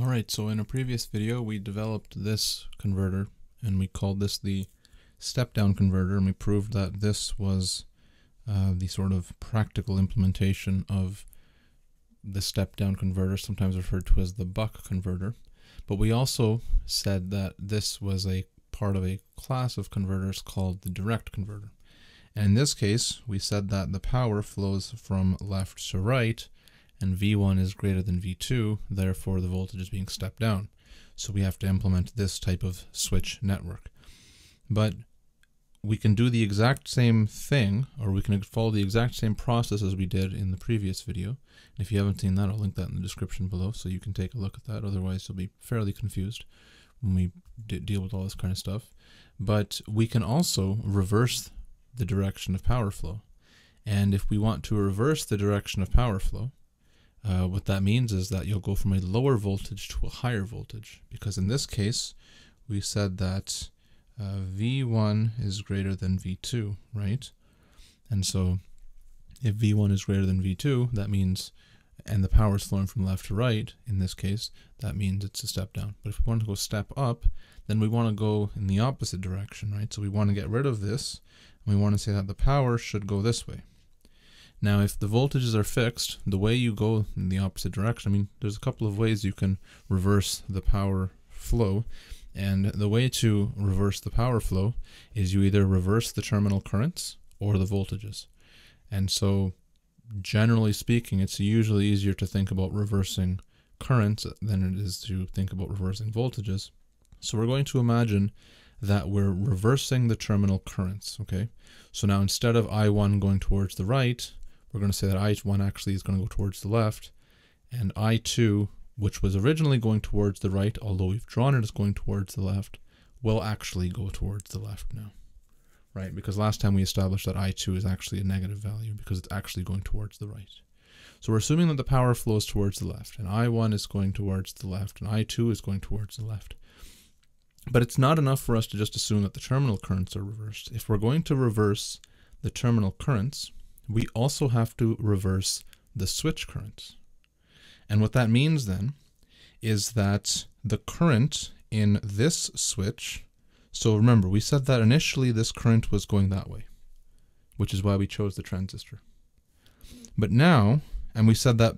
Alright, so in a previous video we developed this converter and we called this the step-down converter and we proved that this was uh, the sort of practical implementation of the step-down converter, sometimes referred to as the buck converter. But we also said that this was a part of a class of converters called the direct converter. And in this case, we said that the power flows from left to right and V1 is greater than V2, therefore the voltage is being stepped down. So we have to implement this type of switch network. But we can do the exact same thing, or we can follow the exact same process as we did in the previous video. And if you haven't seen that, I'll link that in the description below so you can take a look at that. Otherwise, you'll be fairly confused when we deal with all this kind of stuff. But we can also reverse the direction of power flow. And if we want to reverse the direction of power flow, uh, what that means is that you'll go from a lower voltage to a higher voltage because in this case we said that uh, V1 is greater than V2, right? And so if V1 is greater than V2, that means, and the power is flowing from left to right, in this case, that means it's a step down. But if we want to go step up, then we want to go in the opposite direction, right? So we want to get rid of this, and we want to say that the power should go this way. Now, if the voltages are fixed, the way you go in the opposite direction, I mean, there's a couple of ways you can reverse the power flow. And the way to reverse the power flow is you either reverse the terminal currents or the voltages. And so, generally speaking, it's usually easier to think about reversing currents than it is to think about reversing voltages. So we're going to imagine that we're reversing the terminal currents, okay? So now instead of I1 going towards the right, we're going to say that I1 actually is going to go towards the left, and I2, which was originally going towards the right, although we've drawn it as going towards the left, will actually go towards the left now. Right? Because last time we established that I2 is actually a negative value because it's actually going towards the right. So we're assuming that the power flows towards the left, and I1 is going towards the left, and I2 is going towards the left. But it's not enough for us to just assume that the terminal currents are reversed. If we're going to reverse the terminal currents, we also have to reverse the switch currents. And what that means then is that the current in this switch, so remember, we said that initially this current was going that way, which is why we chose the transistor. But now, and we said that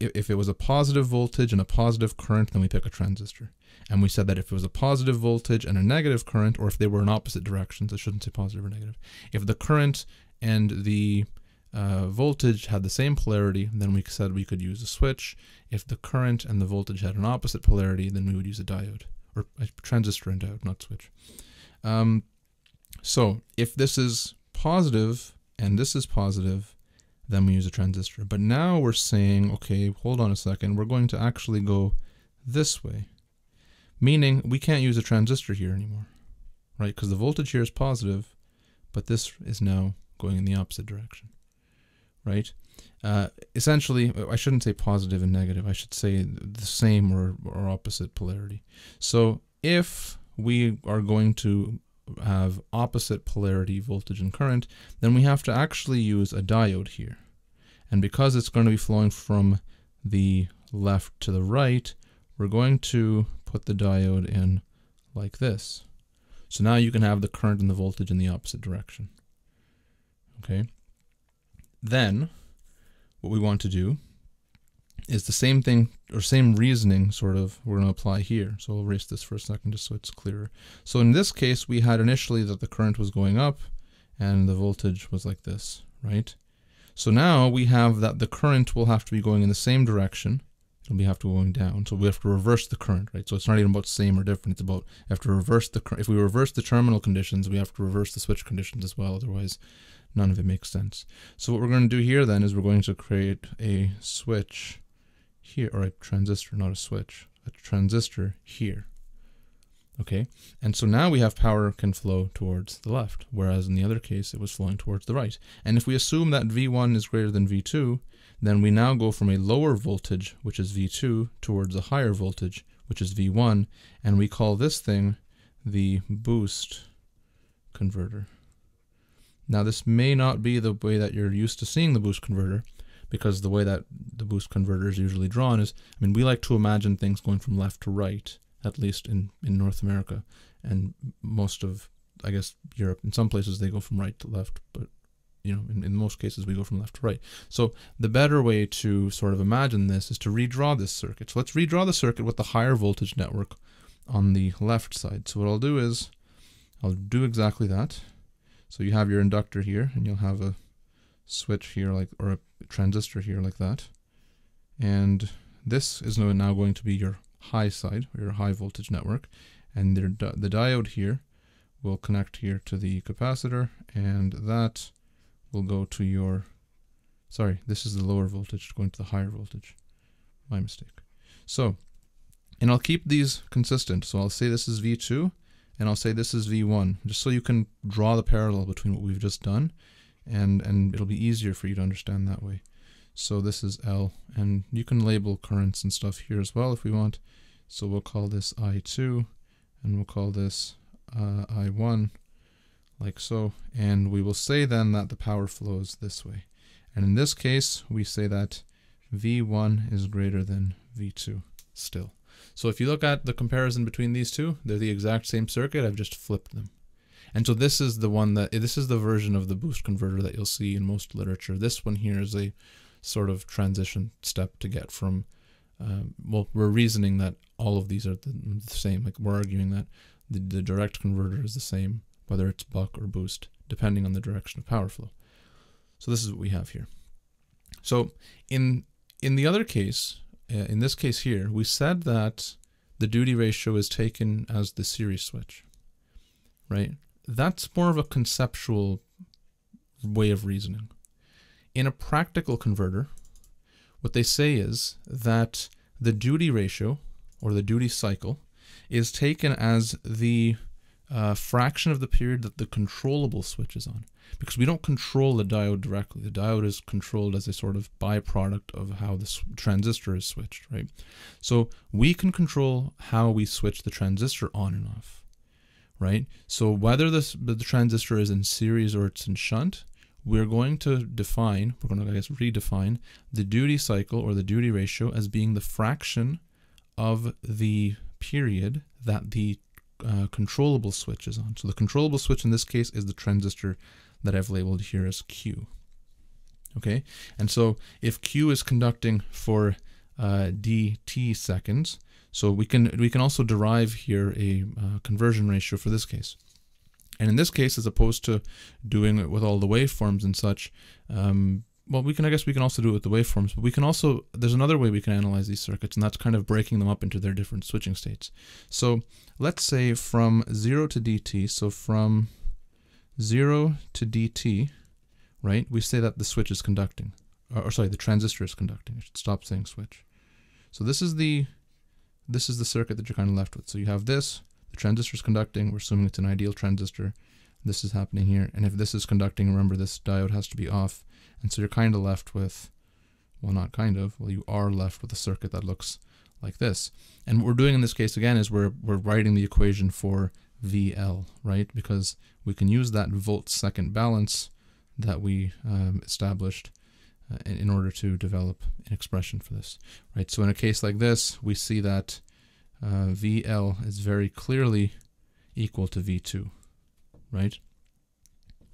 if it was a positive voltage and a positive current, then we pick a transistor. And we said that if it was a positive voltage and a negative current, or if they were in opposite directions, I shouldn't say positive or negative, if the current and the uh, voltage had the same polarity, then we said we could use a switch. If the current and the voltage had an opposite polarity, then we would use a diode, or a transistor and diode, not switch. Um, so if this is positive and this is positive, then we use a transistor. But now we're saying, okay, hold on a second, we're going to actually go this way. Meaning we can't use a transistor here anymore, right? Because the voltage here is positive, but this is now going in the opposite direction right? Uh, essentially, I shouldn't say positive and negative. I should say the same or, or opposite polarity. So if we are going to have opposite polarity voltage and current, then we have to actually use a diode here. And because it's going to be flowing from the left to the right, we're going to put the diode in like this. So now you can have the current and the voltage in the opposite direction. Okay. Then, what we want to do is the same thing or same reasoning sort of we're going to apply here. So I'll erase this for a second just so it's clearer. So in this case, we had initially that the current was going up and the voltage was like this, right? So now we have that the current will have to be going in the same direction. It'll be have to going down. So we have to reverse the current, right? So it's not even about same or different. It's about have to reverse the if we reverse the terminal conditions, we have to reverse the switch conditions as well. Otherwise, none of it makes sense. So what we're going to do here then is we're going to create a switch here, or a transistor, not a switch, a transistor here. Okay, and so now we have power can flow towards the left, whereas in the other case it was flowing towards the right. And if we assume that V1 is greater than V2, then we now go from a lower voltage, which is V2, towards a higher voltage, which is V1, and we call this thing the boost converter. Now this may not be the way that you're used to seeing the boost converter, because the way that the boost converter is usually drawn is, I mean, we like to imagine things going from left to right, at least in, in North America, and most of, I guess, Europe. In some places they go from right to left, but you know, in, in most cases we go from left to right. So the better way to sort of imagine this is to redraw this circuit. So let's redraw the circuit with the higher voltage network on the left side. So what I'll do is I'll do exactly that. So you have your inductor here and you'll have a switch here like or a transistor here like that. And this is now going to be your high side or your high voltage network. And the, the diode here will connect here to the capacitor and that will go to your sorry this is the lower voltage going to the higher voltage. My mistake. So and I'll keep these consistent. So I'll say this is V2 and I'll say this is V1 just so you can draw the parallel between what we've just done and and it'll be easier for you to understand that way. So this is L and you can label currents and stuff here as well if we want. So we'll call this I2 and we'll call this uh, I1 like so and we will say then that the power flows this way and in this case we say that V1 is greater than V2 still. So if you look at the comparison between these two, they're the exact same circuit, I've just flipped them. And so this is the one that, this is the version of the boost converter that you'll see in most literature. This one here is a sort of transition step to get from, um, well, we're reasoning that all of these are the, the same. Like we're arguing that the, the direct converter is the same, whether it's buck or boost, depending on the direction of power flow. So this is what we have here. So in in the other case, Uh, in this case here, we said that the duty ratio is taken as the series switch, right? That's more of a conceptual way of reasoning. In a practical converter, what they say is that the duty ratio or the duty cycle is taken as the uh, fraction of the period that the controllable switch is on because we don't control the diode directly. The diode is controlled as a sort of byproduct of how the transistor is switched, right? So we can control how we switch the transistor on and off, right? So whether this, the transistor is in series or it's in shunt, we're going to define, we're going to, I guess, redefine the duty cycle or the duty ratio as being the fraction of the period that the uh, controllable switch is on. So the controllable switch in this case is the transistor that I've labeled here as Q. Okay, and so if Q is conducting for uh, dt seconds, so we can we can also derive here a uh, conversion ratio for this case. And in this case, as opposed to doing it with all the waveforms and such, um, well, we can I guess we can also do it with the waveforms, but we can also there's another way we can analyze these circuits, and that's kind of breaking them up into their different switching states. So let's say from zero to dt, so from 0 to dt, right, we say that the switch is conducting. Or, or, sorry, the transistor is conducting. I should stop saying switch. So this is the this is the circuit that you're kind of left with. So you have this, the transistor is conducting. We're assuming it's an ideal transistor. This is happening here. And if this is conducting, remember this diode has to be off. And so you're kind of left with, well, not kind of, well, you are left with a circuit that looks like this. And what we're doing in this case, again, is we're, we're writing the equation for VL, right? Because we can use that volt second balance that we um, established uh, in, order to develop an expression for this, right? So in a case like this, we see that uh, VL is very clearly equal to V2, right?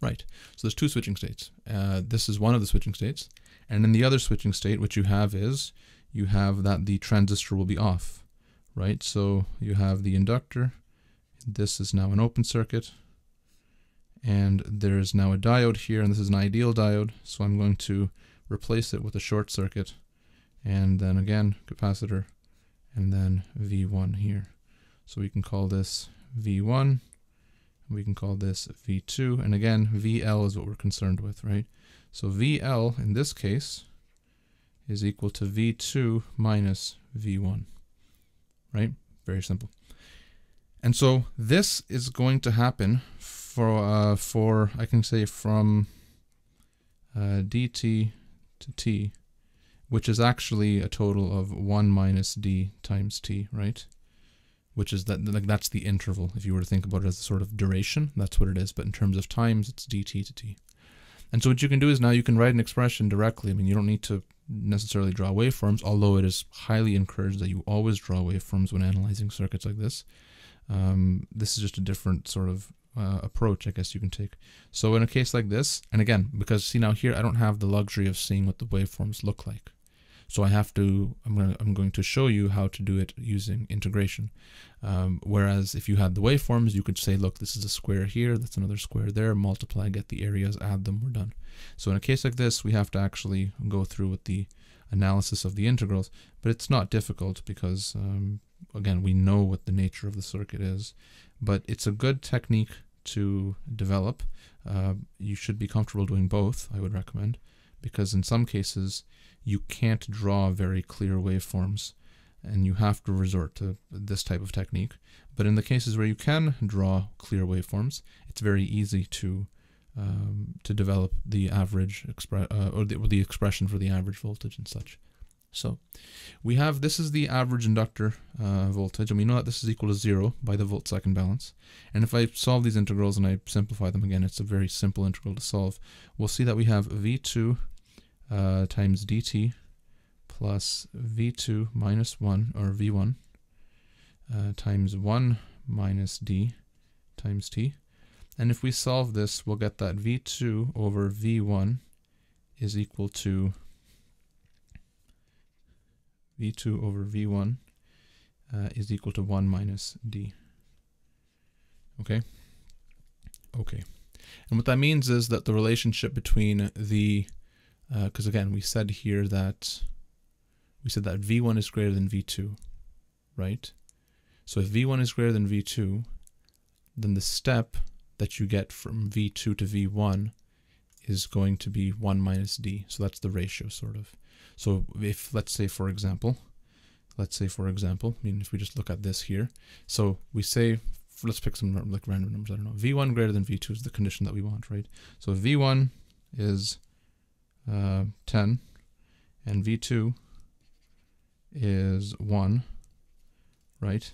Right. So there's two switching states. Uh, this is one of the switching states. And in the other switching state, what you have is you have that the transistor will be off, right? So you have the inductor this is now an open circuit. And there is now a diode here, and this is an ideal diode. So I'm going to replace it with a short circuit. And then again, capacitor, and then V1 here. So we can call this V1. We can call this V2. And again, VL is what we're concerned with, right? So VL, in this case, is equal to V2 minus V1, right? Very simple. And so this is going to happen for, uh, for I can say from uh, dt to t, which is actually a total of 1 minus d times t, right? Which is that like that's the interval. If you were to think about it as a sort of duration, that's what it is. But in terms of times, it's dt to t. And so what you can do is now you can write an expression directly. I mean, you don't need to necessarily draw waveforms, although it is highly encouraged that you always draw waveforms when analyzing circuits like this. Um, this is just a different sort of uh, approach, I guess you can take. So in a case like this, and again, because see now here, I don't have the luxury of seeing what the waveforms look like. So I have to, I'm going to, I'm going to show you how to do it using integration. Um, whereas if you had the waveforms, you could say, look, this is a square here, that's another square there, multiply, get the areas, add them, we're done. So in a case like this, we have to actually go through with the analysis of the integrals, but it's not difficult because, um, again, we know what the nature of the circuit is, but it's a good technique to develop. Uh, you should be comfortable doing both, I would recommend, because in some cases, you can't draw very clear waveforms and you have to resort to this type of technique. But in the cases where you can draw clear waveforms, it's very easy to um, to develop the average expre uh, or, the, or the expression for the average voltage and such. So we have this is the average inductor uh, voltage, and we know that this is equal to zero by the volt second balance. And if I solve these integrals and I simplify them again, it's a very simple integral to solve. We'll see that we have V2 uh, times dt plus v2 minus 1, or v1, uh, times 1 minus d times t. And if we solve this, we'll get that v2 over v1 is equal to v2 over v1 uh, is equal to 1 minus d. Okay? Okay. And what that means is that the relationship between the because uh, again, we said here that we said that v1 is greater than v2, right? So if v1 is greater than v2, then the step that you get from v2 to v1 is going to be 1 minus d. So that's the ratio, sort of. So if, let's say, for example, let's say, for example, I mean, if we just look at this here, so we say, let's pick some like random numbers, I don't know, v1 greater than v2 is the condition that we want, right? So v1 is uh, 10 and V2 is 1, right?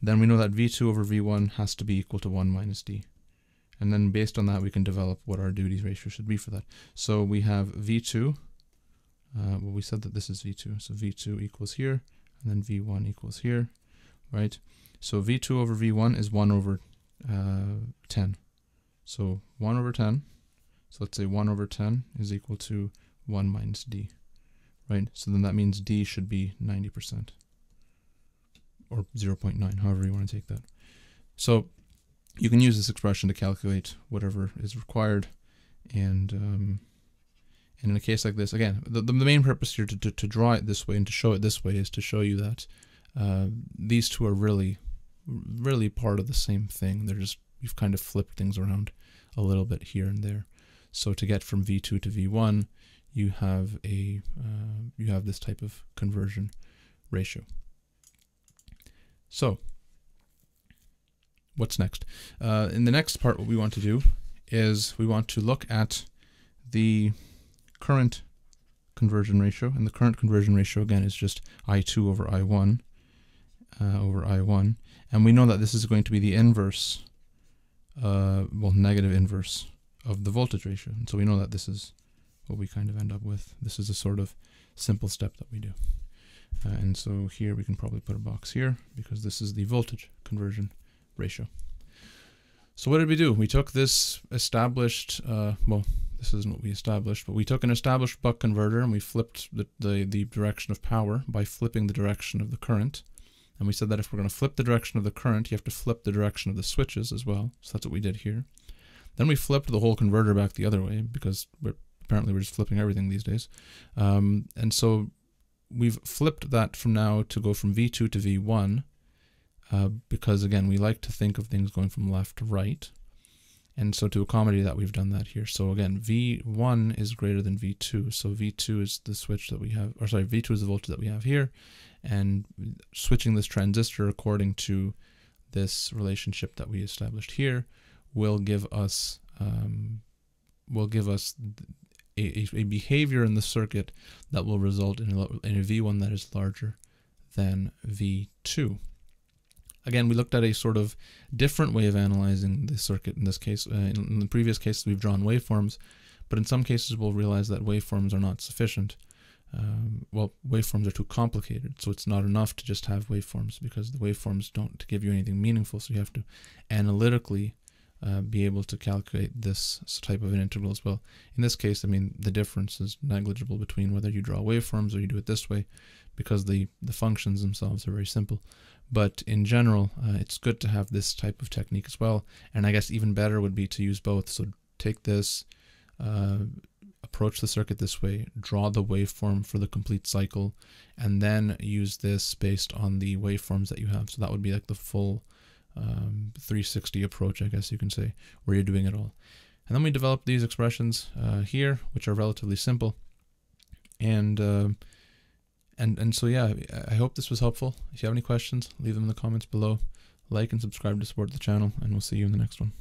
Then we know that V2 over V1 has to be equal to 1 minus D. And then based on that, we can develop what our duties ratio should be for that. So we have V2, uh, well, we said that this is V2. So V2 equals here, and then V1 equals here, right? So V2 over V1 is 1 over uh, 10. So 1 over 10 so let's say 1 over 10 is equal to 1 minus d, right? So then that means d should be 90%, or 0.9, however you want to take that. So you can use this expression to calculate whatever is required, and um, in a case like this, again, the, the main purpose here to, to, to, draw it this way and to show it this way is to show you that uh, these two are really, really part of the same thing. They're just, you've kind of flipped things around a little bit here and there. So to get from V2 to V1, you have a uh, you have this type of conversion ratio. So what's next? Uh, in the next part, what we want to do is we want to look at the current conversion ratio, and the current conversion ratio again is just I2 over I1 uh, over I1, and we know that this is going to be the inverse, uh, well, negative inverse of the voltage ratio. And so we know that this is what we kind of end up with. This is a sort of simple step that we do. Uh, and so here we can probably put a box here because this is the voltage conversion ratio. So what did we do? We took this established, uh, well, this isn't what we established, but we took an established buck converter and we flipped the, the, the direction of power by flipping the direction of the current. And we said that if we're going to flip the direction of the current, you have to flip the direction of the switches as well. So that's what we did here. Then we flipped the whole converter back the other way because we're, apparently we're just flipping everything these days. Um, and so we've flipped that from now to go from V2 to V1 uh, because, again, we like to think of things going from left to right. And so to accommodate that, we've done that here. So again, V1 is greater than V2. So V2 is the switch that we have, or sorry, V2 is the voltage that we have here. And switching this transistor according to this relationship that we established here will give us um, will give us a, a, behavior in the circuit that will result in a, in a V1 that is larger than V2. Again, we looked at a sort of different way of analyzing the circuit in this case. Uh, in, in, the previous case, we've drawn waveforms, But in some cases, we'll realize that waveforms are not sufficient. Um, well, waveforms are too complicated, so it's not enough to just have waveforms because the waveforms don't give you anything meaningful. So you have to analytically uh, be able to calculate this type of an integral as well. In this case, I mean, the difference is negligible between whether you draw waveforms or you do it this way because the, the functions themselves are very simple. But in general, uh, it's good to have this type of technique as well. And I guess even better would be to use both. So take this, uh, approach the circuit this way, draw the waveform for the complete cycle, and then use this based on the waveforms that you have. So that would be like the full um, 360 approach, I guess you can say, where you're doing it all. And then we develop these expressions uh, here, which are relatively simple. And uh, and and so yeah, I hope this was helpful. If you have any questions, leave them in the comments below. Like and subscribe to support the channel, and we'll see you in the next one.